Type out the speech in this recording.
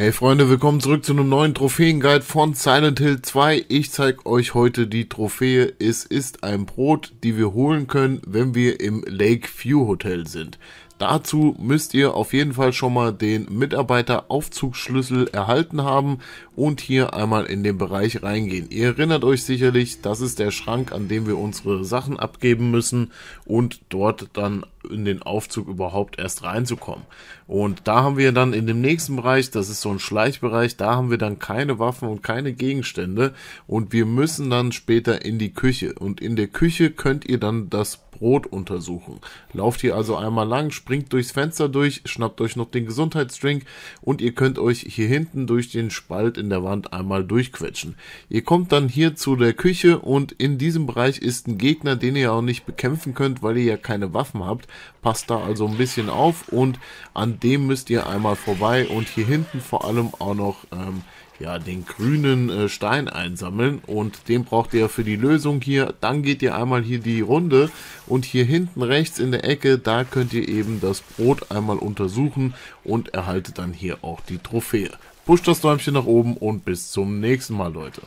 Hey Freunde, willkommen zurück zu einem neuen Trophäenguide von Silent Hill 2. Ich zeige euch heute die Trophäe Es ist ein Brot, die wir holen können, wenn wir im Lake View Hotel sind. Dazu müsst ihr auf jeden Fall schon mal den Mitarbeiteraufzugsschlüssel erhalten haben und hier einmal in den Bereich reingehen. Ihr erinnert euch sicherlich, das ist der Schrank, an dem wir unsere Sachen abgeben müssen und dort dann in den Aufzug überhaupt erst reinzukommen. Und da haben wir dann in dem nächsten Bereich, das ist so ein Schleichbereich, da haben wir dann keine Waffen und keine Gegenstände und wir müssen dann später in die Küche. Und in der Küche könnt ihr dann das Brot untersuchen. Lauft hier also einmal lang, springt durchs Fenster durch, schnappt euch noch den Gesundheitsdrink und ihr könnt euch hier hinten durch den Spalt in der Wand einmal durchquetschen. Ihr kommt dann hier zu der Küche und in diesem Bereich ist ein Gegner, den ihr auch nicht bekämpfen könnt, weil ihr ja keine Waffen habt. Passt da also ein bisschen auf und an dem müsst ihr einmal vorbei und hier hinten vor allem auch noch ähm, ja, den grünen äh, Stein einsammeln und den braucht ihr für die Lösung hier. Dann geht ihr einmal hier die Runde und hier hinten rechts in der Ecke, da könnt ihr eben das Brot einmal untersuchen und erhaltet dann hier auch die Trophäe. Pusht das Däumchen nach oben und bis zum nächsten Mal, Leute.